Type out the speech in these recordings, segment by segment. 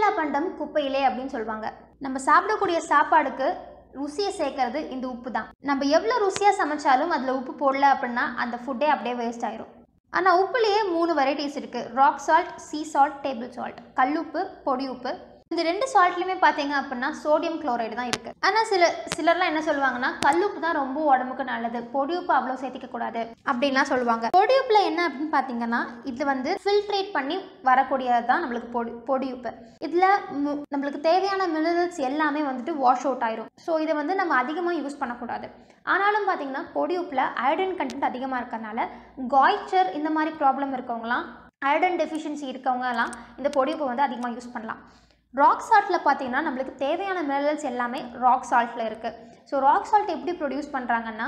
உப்பில்லா பண்டம் குப்பையிலே அப்படின்னு சொல்லுவாங்க நம்ம சாப்பிடக்கூடிய சாப்பாடுக்கு ருசியை சேர்க்கறது இந்த உப்பு தான் நம்ம எவ்வளோ ருசியாக சமைச்சாலும் அதில் உப்பு போடல அப்படின்னா அந்த ஃபுட்டே அப்படியே வேஸ்ட் ஆயிரும். ஆனால் உப்புலேயே மூணு வெரைட்டிஸ் இருக்குது rock salt sea salt table salt கல்லுப்பு பொடி உப்பு. இந்த ரெண்டு சால்ட்லையுமே பார்த்தீங்க அப்படின்னா சோடியம் குளோரைடு தான் இருக்குது ஆனால் சில சிலர்லாம் என்ன சொல்லுவாங்கன்னா கல்லுப்பு தான் ரொம்ப உடம்புக்கு நல்லது. பொடியுப்பு அவ்வளோ சேர்த்திக்க கூடாது அப்படின்லாம் சொல்லுவாங்க. பொடியுப்பில் என்ன அப்படின்னு பார்த்தீங்கன்னா இது வந்து ஃபில்ட்ரேட் பண்ணி வரக்கூடியது தான் நம்மளுக்கு பொடி பொடியுப்பு இதில் நம்மளுக்கு தேவையான மினரல்ஸ் எல்லாமே வந்துட்டு வாஷ் அவுட் ஆயிரும். ஸோ இதை வந்து நம்ம அதிகமாக யூஸ் பண்ணக்கூடாது. ஆனாலும் பார்த்தீங்கன்னா பொடியுப்பில் அயர்டன் கண்டென்ட் அதிகமாக இருக்கிறதுனால காய்ச்சர் இந்த மாதிரி ப்ராப்ளம் இருக்கவங்களாம் அயர்டன் டெஃபிஷியன்சி இருக்கவங்கலாம் இந்த பொடியுப்பை வந்து அதிகமாக யூஸ் பண்ணலாம். ராக் சால்ட்டில் பார்த்தீங்கன்னா நம்மளுக்கு தேவையான மினரல்ஸ் எல்லாமே ராக் சால்ட்டில் இருக்குது ஸோ ராக் சால்ட் எப்படி ப்ரொடியூஸ் பண்ணுறாங்கன்னா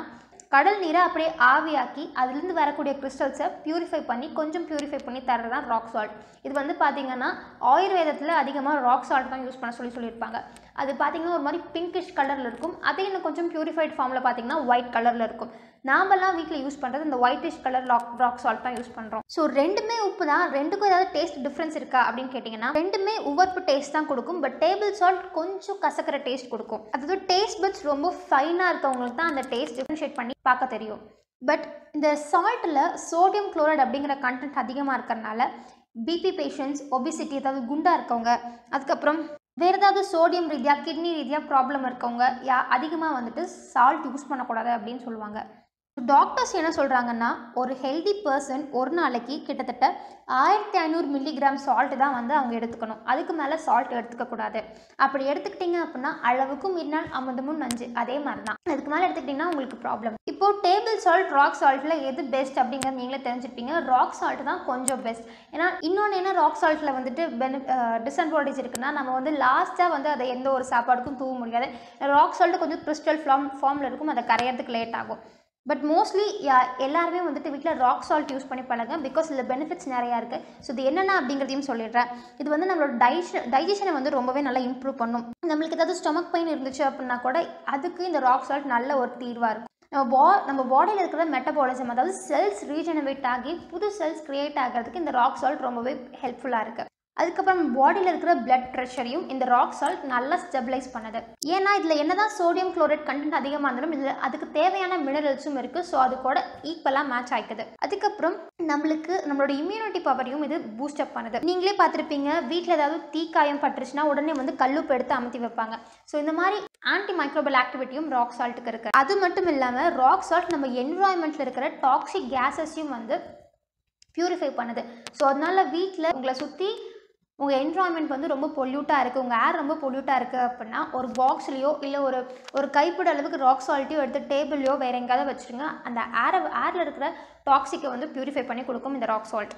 கடல் நீரை அப்படியே ஆவியாக்கி அதுலேருந்து வரக்கூடிய கிறிஸ்டல்ஸை பியூரிஃபை பண்ணி கொஞ்சம் பியூரிஃபை பண்ணி தர்றது தான் ராக் சால்ட் இது வந்து பார்த்தீங்கன்னா ஆயுர்வேதத்தில் அதிகமாக ராக் சால்ட் தான் யூஸ் பண்ண சொல்லி சொல்லியிருப்பாங்க. அது பார்த்தீங்கன்னா ஒரு மாதிரி பிங்கிஷ் கலரில் இருக்கும். அதே இன்னும் கொஞ்சம் பியூரிஃபைட் ஃபார்மில் பார்த்தீங்கன்னா ஒயிட் கலரில் இருக்கும். நாமெல்லாம் வீட்டில் யூஸ் பண்ணுறது இந்த ஒயிட்டிஷ் கலர் லாக் ராக் சால்ட் தான் யூஸ் பண்ணுறோம் ஸோ ரெண்டுமே உப்பு தான். ரெண்டுக்கும் ஏதாவது டேஸ்ட் டிஃப்ரென்ஸ் இருக்கா அப்படின்னு கேட்டிங்கன்னா ரெண்டுமே உவர்ப்பு டேஸ்ட் தான் கொடுக்கும். பட் டேபிள் சால்ட் கொஞ்சம் கசக்கிற டேஸ்ட் கொடுக்கும். அதாவது டேஸ்ட் பட்ஸ் ரொம்ப ஃபைனாக இருக்கவங்களுக்கு தான் அந்த டேஸ்ட் டிஃப்ரென்ஷியேட் பண்ணி பார்க்க தெரியும். பட் இந்த சால்ட்டில் சோடியம் குளோரைட் அப்படிங்கிற கண்டென்ட் அதிகமாக இருக்கிறனால பிபி பேஷண்ட்ஸ் ஒபிசிட்டி அதாவது குண்டாக இருக்கவங்க அதுக்கப்புறம் வேறு ஏதாவது சோடியம் ரீதியாக கிட்னி ரீதியாக ப்ராப்ளம் இருக்கவங்க யா அதிகமாக வந்துட்டு சால்ட் யூஸ் பண்ணக்கூடாது அப்படின்னு சொல்லுவாங்க. டாக்டர்ஸ் என்ன சொல்கிறாங்கன்னா ஒரு ஹெல்தி பர்சன் ஒரு நாளைக்கு கிட்டத்தட்ட ஆயிரத்தி ஐநூறு மில்லிகிராம் சால்ட்டு தான் வந்து அவங்க எடுத்துக்கணும். அதுக்கு மேலே சால்ட் எடுத்துக்கக்கூடாது அப்படி எடுத்துக்கிட்டிங்க அப்படின்னா அளவுக்கும் மீறினால் அமுதமும் நஞ்சு. அதே மாதிரி தான் அதுக்கு மேலே எடுத்துக்கிட்டிங்கன்னா உங்களுக்கு ப்ராப்ளம் இப்போ டேபிள் சால்ட் ராக் சால்ட்டில் எது பெஸ்ட் அப்படிங்கிறது நீங்களே தெரிஞ்சுப்பீங்க. ராக் சால்ட் தான் கொஞ்சம் பெஸ்ட் ஏன்னா இன்னொன்று என்ன ராக் சால்ட்டில் வந்துட்டு பெனி டிஸ்அட்வான்டேஜ் இருக்குன்னா நம்ம வந்து லாஸ்ட்டாக வந்து அதை எந்த ஒரு சாப்பாடுக்கும் தூவ முடியாது. ராக் சால்ட்டு கொஞ்சம் கிறிஸ்டல் ஃபார்ம் ஃபார்மில் இருக்கும். அதை கரையிறதுக்கு லேட் ஆகும். பட் மோஸ்ட்லி எல்லாருமே வந்துட்டு வீட்டில் ராக் சால்ட் யூஸ் பண்ணி பழங்க பிகாஸ் இதில் பெனிஃபிட்ஸ் நிறையா இருக்குது ஸோ இது என்னென்ன அப்படிங்கிறதையும் சொல்லிடுறேன். இது வந்து நம்மளோட டைஜ டைஜஷனை வந்து ரொம்பவே நல்லா இம்ப்ரூவ் பண்ணும். நம்மளுக்கு ஏதாவது ஸ்டொமக் பெயின் இருந்துச்சு அப்படின்னா கூட அதுக்கு இந்த ராக் சால்ட் நல்ல ஒரு தீர்வாக இருக்கும். நம்ம பா நம்ம பாடியில் இருக்கிற மெட்டபாலிசம் அதாவது செல்ஸ் ரீஜெனரேட் ஆகி புது செல்ஸ் க்ரியேட் ஆகிறதுக்கு இந்த ராக் சால்ட் ரொம்பவே ஹெல்ப்ஃபுல்லாக இருக்குது அதுக்கப்புறம் பாடியில் இருக்கிற பிளட் ப்ரெஷரையும் இந்த ராக் சால்ட் நல்லா ஸ்டெபிலைஸ் பண்ணுது. ஏன்னா இதில் என்னதான் சோடியம் குளோரைட் கண்டென்ட் அதிகமாக இருந்தாலும் இதில் அதுக்கு தேவையான மினரல்ஸும் இருக்குது ஸோ அது கூட ஈக்குவலாக மேட்ச் ஆகிக்குது அதுக்கப்புறம் நம்மளுக்கு நம்மளோட இம்யூனிட்டி பவரையும் இது பூஸ்டப் பண்ணுது. நீங்களே பார்த்துருப்பீங்க வீட்டில் ஏதாவது தீக்காயம் பட்டுருச்சுன்னா உடனே வந்து கல்லுப்பு எடுத்து அமுத்தி வைப்பாங்க. ஸோ இந்த மாதிரி ஆன்டி மைக்ரோபல் ஆக்டிவிட்டியும் ராக் சால்ட்டுக்கு இருக்குது அது மட்டும் இல்லாமல் ராக் சால்ட் நம்ம என்விரான்மெண்ட்டில் இருக்கிற டாக்ஸிக் கேஸஸையும் வந்து பியூரிஃபை பண்ணுது. ஸோ அதனால வீட்டில் உங்களை சுற்றி உங்கள் என்விரான்மெண்ட் வந்து ரொம்ப பொல்யூட்டாக இருக்குது உங்கள் ஏர் ரொம்ப பொல்யூட்டாக இருக்குது அப்படின்னா ஒரு பாக்ஸ்லேயோ இல்லை ஒரு ஒரு கைப்பிட அளவுக்கு ராக் சால்ட்டையோ எடுத்து டேபிள்லையோ வேறு எங்கேயாவது வச்சுருங்க. அந்த ஏரை ஏரில் இருக்கிற டாக்ஸிக்கை வந்து ப்யூரிஃபை பண்ணி கொடுக்கும் இந்த ராக் சால்ட்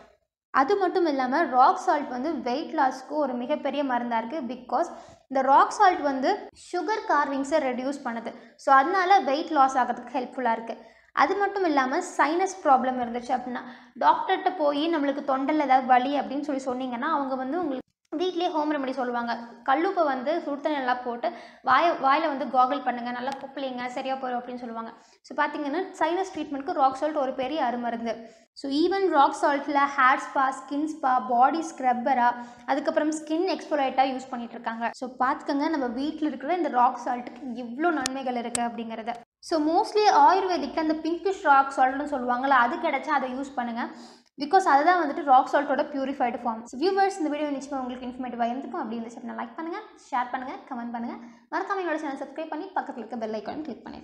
அது மட்டும் இல்லாமல் ராக் சால்ட் வந்து வெயிட் லாஸ்க்கு ஒரு மிகப்பெரிய மருந்தாக இருக்குது பிகாஸ் இந்த ராக் சால்ட் வந்து சுகர் கார்விங்ஸை ரெடியூஸ் பண்ணுது. ஸோ அதனால வெயிட் லாஸ் ஆகிறதுக்கு ஹெல்ப்ஃபுல்லாக இருக்குது அது மட்டும் இல்லாமல் சைனஸ் ப்ராப்ளம் இருந்துச்சு அப்படின்னா டாக்டர்கிட்ட போய் நம்மளுக்கு தொண்டல் ஏதாவது வலி அப்படின்னு சொல்லி சொன்னீங்கன்னா அவங்க வந்து உங்களுக்கு வீட்லேயே ஹோம் ரெமெடி சொல்லுவாங்க. கல்லுப்பை வந்து சுடுத்தண்ணி நல்லா போட்டு வாய வாயில் வந்து காகல் பண்ணுங்கள் நல்லா குப்பிளிங்க சரியாக போயிடும் அப்படின்னு சொல்லுவாங்க. ஸோ பார்த்தீங்கன்னா சைனஸ் ட்ரீட்மெண்ட்க்கு ராக் சால்ட் ஒரு பெரிய அருமருந்து. So even rock சால்ட்டில் hair spa skin spa body ஸ்க்ரப்பராக அதுக்கப்புறம் ஸ்கின் எக்ஸ்போரேட்டாக யூஸ் பண்ணிகிட்ருக்காங்க இருக்காங்க. ஸோ பார்த்துக்கோங்க நம்ம வீட்டில் இருக்கிற இந்த ராக் சால்ட்டுக்கு இவ்வளோ நன்மைகள் இருக்குது அப்படிங்கிறத. ஸோ மோஸ்ட்லி ஆயுர்வேதிக்கில் அந்த பிங்கிஷ் ராக் சால்ட்னு சொல்லுவாங்கள்ல அது கிடச்சா அதை யூஸ் பண்ணுங்கள் பிகாஸ் அதுதான் வந்துட்டு ராக் சால்ட்டோட பியூரிஃபைடு ஃபார்ம் வியூவர்ஸ் இந்த வீடியோ நிச்சயமாக உங்களுக்கு இன்ஃபர்மேட்டிவாக இருந்துக்கும் அப்படி இருந்துச்சு லைக் பண்ணுங்கள் ஷேர் பண்ணுங்கள் கமெண்ட் பண்ணுங்கள் மறக்காம என்னோட சேனல் சப்ஸ்கிரைப் பண்ணி பக்கத்தில் இருக்க பெல் ஐக்கான் கிளிக் பண்ணி